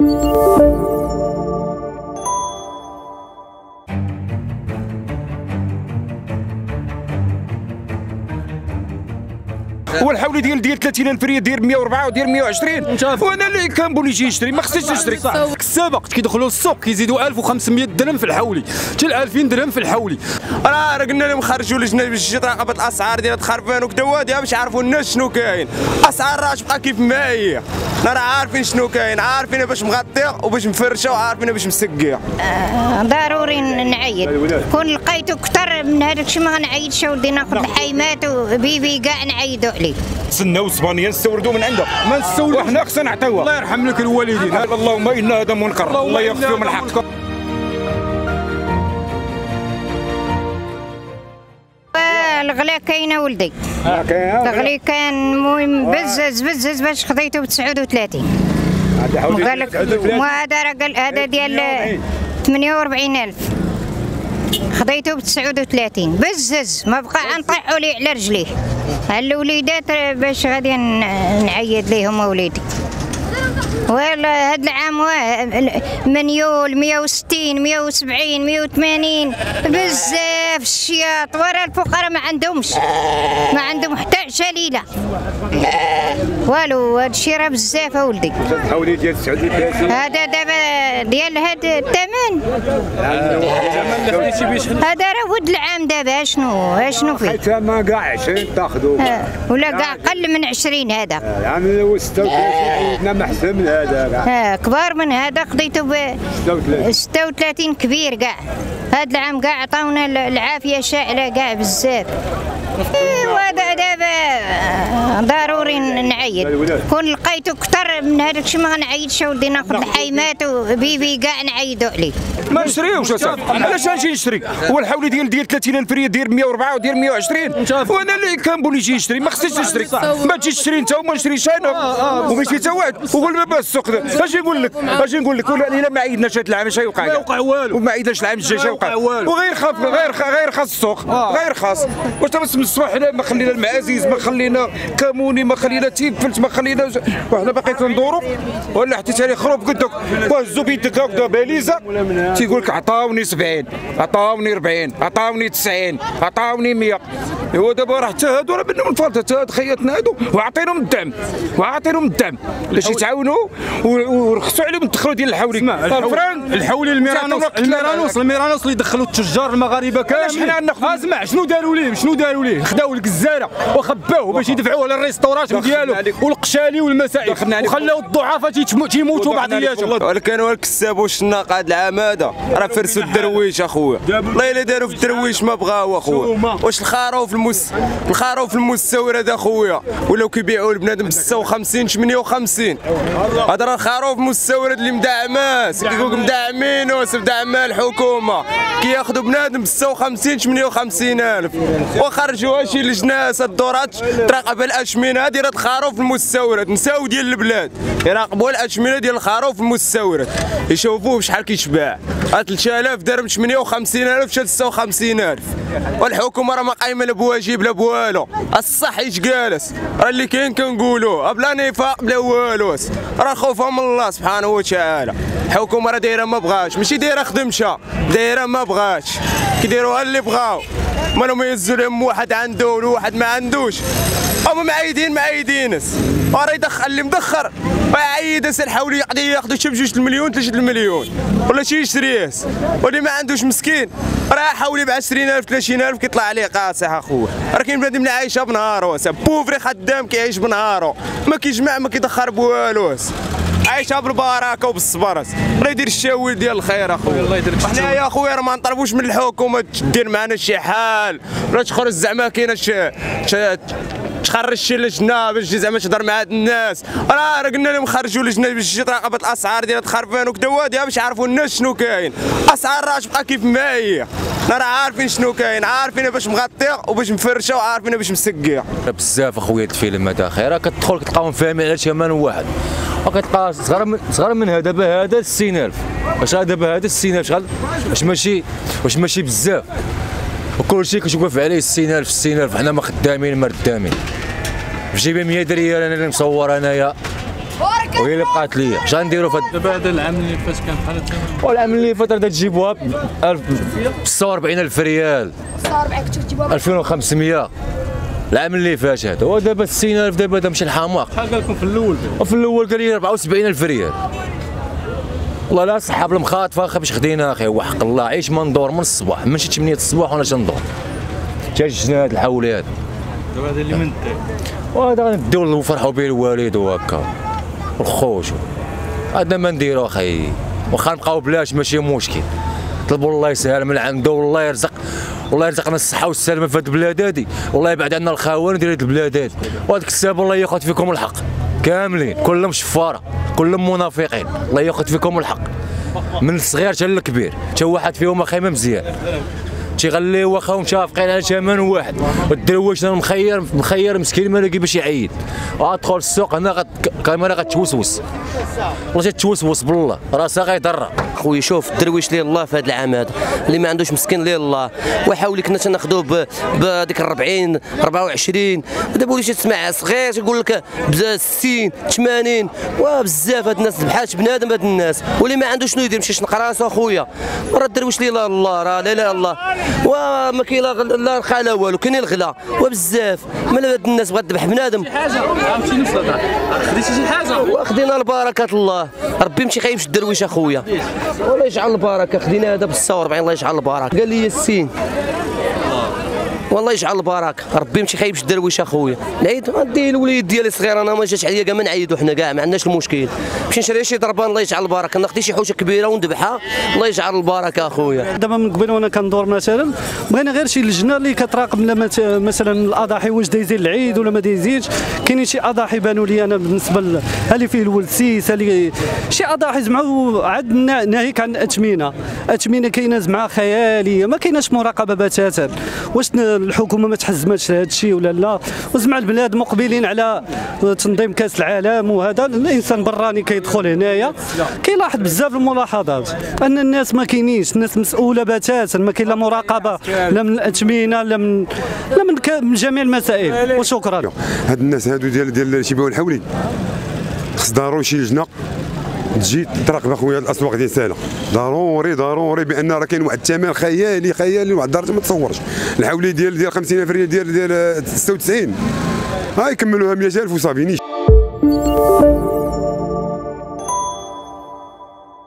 うん。والحولي ديال ديال 30000 ريال داير 104 وداير 120 وأنا اللي كنبون يجي يشري ما خصنيش نشري السابق كيدخلوا للسوق كيزيدوا 1500 درهم في الحولي حتى ل 2000 درهم في الحولي راه راه قلنا لهم خرجوا لجنة باش تجي تراقب الأسعار ديال الخرفان وكدوادها باش يعرفوا الناس شنو كاين. الأسعار راه تبقى كيف ما هي. راه عارفين شنو كاين عارفين باش مغطيه وباش مفرشه وعارفين باش مسقيه ضروري نعيد. كون لقيتو كثر من هذاك الشيء ما غنعيدش اولدي ناخذ الحيمات وبيبي كاع نعيدو. عليه تسناو اسبانيا نستوردوا من عندها ما نستوردوا وحنا خصنا نعطيوها الله يرحم لك الوالدين. اللهم ان هذا منكر. الله يغفر لهم الحق. الغلا كاينة ولدي. الغلي كان المهم بزز بزز باش خذيته ب 39 قال لك وهذا راه قال هذا ديال 48000 خذيته ب 39 بزز. ما بقى نطيحوا لي على رجليه الوليدات باش غادي نعيد ليهم وليدي. ولا هاد العام مليون 160 170 180 بزاف الشياط. ورا الفقراء ما عندهمش. ما عندهم حتى عشا ليلة. والو هاد الشيء راه بزاف أولدي. حولي ديال 39 هذا دابا ديال هاد الثمن. هذا راه ود العام دابا. شنو شنو فيه؟ حتى ما كاع 20 تاخذوا آه، ولا كاع أقل من 20 هذا. يعني لو 36 ما احسن من هذا كاع ها كبار من هذا خديته ب 36 36 كبير كاع. هذا العام كاع عطاونا العافية شاعله كاع بزاف. وهذا دابا ضروري نعيد كون لقيتو كثر من هذاك الشيء ما غنعيدش اولدي ناخذ الحيمات وبيبي كاع نعيدو عليه. ما نشريوش اصاحبي علاش غنجي نشري؟ هو الحولي ديال ديال 30000 ريال داير 104 وداير 120 وأنا اللي كنبون يجي يشري ما خصنيش نشري. ما تجيش تشري انت وما نشريش أنا. وماشي حتى واحد. وقول ما باس السوق. اش نقول لك اش نقول لك. ولا إلا ما عيدناش هذا العام اش غيوقع ما يوقع والو. وما عيدناش العام الجاي اش غيوقع يوقع. وغير خاف غير غير خاص السوق. غير خاص. واش تبص من الصباح هنا ما خلينا المعازيز ما خلينا كاموني ما خلينا تيفلت ما خلينا وحنا باقي تندوروا ولا حتى تاني خروف قلت لك وهزوا بيدك هكذا باليزه تيقول لك عطاوني 70 عطاوني 40 عطاوني 90 عطاوني 100 هو دابا راه حتى هادو راه منهم الفرد حتى هاد خياتنا هادو وعطينهم الدعم وعطينهم الدعم باش يتعاونوا ورخصوا عليهم الدخلوا ديال الحولي الفران الحولي الميرانوس الميرانوس الميرانوس اللي دخلوا التجار المغاربه كاملين اسمع شنو داروا ليه شنو داروا ليه خداو الجزاره وخباوه باش يدفعوه على الريستوراسيون ديالو. والقشالي والمسائل. وخلاو الضعفاء تيموتوا بعضياتهم ولكن هو الكساب والشناق هذا العام هذا راه فرسوا الدرويش أخويا. والله إلا داروا في الدرويش ما بغاو أخويا. واش الخروف المس الخروف المستورد هذا أخويا؟ ولاو كيبيعوا لبنادم ب 56 58 هذا راه الخروف مستورد اللي مدعماس. كيقول لك مدعمينو مدعمه الحكومة. كياخذوا بنادم ب 56 58 ألف. وخرجوها شي لجنه الدورات تراقب الاشمنه راه الخروف المستورد. نساو ديال البلاد. يراقبوا الاشمنه ديال الخروف المستورد. يشوفوه شحال كيشباع 3000 درهم 58000 شال 56000 والحكومة راه ما قايمة لا بواجب لا بوالو. الصح إيش جالس؟ راه اللي كاين كنقولوه. بلا نفاق بلا والو. راه خوفها من الله سبحانه وتعالى. الحكومة راه دايرة ما بغاش. ماشي دايرة خدمشه دايرة ما بغاش. كيديروها اللي بغاو. مالهم يهزوا لهم واحد عنده وواحد ما عندوش. هما معايدين معايدينس وراه يدخل اللي مدخر. ويعيد الحولي يقضي ياخذ شي بجوج المليون ثلاثة المليون. ولا شي يشريهس واللي ما عندوش مسكين. راه حولي ب 20000 30000 كيطلع عليه قاصح اخويا راه كاين بنادم اللي عايشة بنهارو بوفري خدام كيعيش بنهارو ما كيجمع ما كيدخر بوالو عايشه بالبركه وبالصبر. الله يدير شي تاويل ديال الخير أخويا. الله يدير حنا يا أخويا راه ما نطلبوش من الحكومة دير معنا شي حال. ولا تخرج زعما كاينة شي تخرج شي لجنة باش تجي زعما تهضر مع هاد الناس. راه قلنا لهم خرجوا لجنة باش تجي تراقب الأسعار ديال الخرفان وكدوادها باش يعرفوا الناس شنو كاين. الاسعار راه تبقى كيف ما هي. حنا راه عارفين شنو كاين عارفين باش مغطيه وباش مفرشة وعارفين باش مسقية. بزاف اخويا الفيلم هذا خير كتدخل كتلقاهم فاهمين على شي مان واحد. وكتلقى صغر من صغر من هذا دابا هذا 60000 واش هذا دابا هذا 60000 شغل واش ماشي واش ماشي بزاف. وكل شيء كتوقف عليه 60000 60000 حنا ما خدامين ما ردامين. في جيبي 100 ريال أنا اللي مصور أنايا. وهي اللي بقات ليا. اش غنديروا في هاد دابا هذا العام اللي فات كان بحال والعام اللي فات راه تجيبوها ب 46000 ريال. 2500 العام اللي فات هذا. ودابا 60000 دابا هذا مشى الحماق شحال قال لكم في الأول؟ وفي الأول قال لي 74000 ريال. والله لا صحاب المخاطفه أخي باش خدينا أخي وحق الله. عيش ما ندور من الصباح. من شي 8 الصباح وأنا تندور هذا الحول هذا. دابا هذا اللي من وهذا غنديو ونفرحوا به الوالد وهكا. والخوش هذا ما نديرو أخي. واخا نبقاو بلاش ماشي مشكل. طلبوا الله يسهل من عنده والله يرزق والله يرزقنا الصحة والسلامة في هذه البلاد هذه والله يبعد عنا الخوان ديال هذه البلاد هذه وهذاك السبب الله ياخذ فيكم الحق. كاملين كلهم شفارة كلهم منافقين. الله ياخذ فيكم الحق. من الصغير حتى للكبير. حتى واحد فيهم أخي ما مزيان. تيغليو واخا متفقين على ثمن واحد. والدرويش مخير مخير مسكين ما لاقي باش يعيد. أدخل السوق هنا غت... كاميرا غتوسوس والله تتوسوس بالله؟ راسها غيضرها. خويا شوف الدرويش ليه الله في هذا العام هذا. اللي ما عندوش مسكين ليه الله. وحاول كنا تناخذوه ب- بهذيك 40 24 دابا وليتي تسمع صغير يقول لك ب 60 80 وبزاف هاد الناس بحالش بنادم هاد الناس. واللي ما عنده شنو يدير يشنق راسو اخويا راه الدرويش ليه الله راه لا لا الله. وما كاين لا لا رخاء لا والو كاين الغلا وبزاف. مال هاد الناس بغات تذبح بنادم؟ حاجة نفس الهضرة. خديتي شي حاجة؟ واخدينا البركة الله. ربي مشي خايبش الدرويش أخويا. والله يجعل البركة. خدينا هذا ب 46 الله يجعل البركة. قال لي السين والله يجعل البركة. ربي مشي خايبش الدرويش أخويا. نعيد ندي الوليد ديالي صغير أنا ما جاتش عليا كاع ما نعيدو حنا كاع ما عندناش المشكل. نمشي نشري شي ضربان الله يجعل البركة. ناخذ شي حوشة كبيرة وندبحها الله يجعل البركة أخويا. دابا من قبل وأنا كندور مثلا بغينا غير شي لجنة اللي كتراقب لما مثلا الأضاحي واش دايزين العيد ولا ما دايزينش. كاينين شي أضاحي بانوا لي أنا بالنسبة اللي فيه الولد سيس اللي شي أضاحي زعما عندنا ناهيك عن الاثمنه اثمنه كاينة زعما خيالية ما كايناش مراقبة بتاتا. واش الحكومة ما تحزمتش هذا الشيء ولا لا؟ وزعما البلاد مقبلين على تنظيم كأس العالم وهذا الإنسان براني كيدخل هنايا. كيلاحظ بزاف الملاحظات. أن الناس ما كاينينش الناس مسؤولة بتاتا ما كاين لا مراقبة لا من الاثمنه لا من لا من, من جميع المسائل. وشكرا. هاد الناس هادو ديال ديال شيباو الحولي. خص ضروري شي لجنة. تجي تراقب اخويا الأسواق ديال سالا ضروري ضروري بأن راه كاين واحد الثمن خيالي خيالي واحد الدرجة ما تصورش. الحولي ديال ديال 50000 ريال ديال ديال 96 ها يكملوها 100000 وصافي نيش.